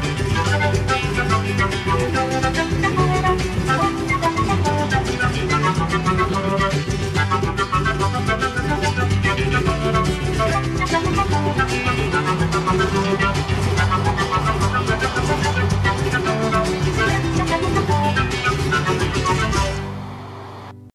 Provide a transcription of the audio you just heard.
have to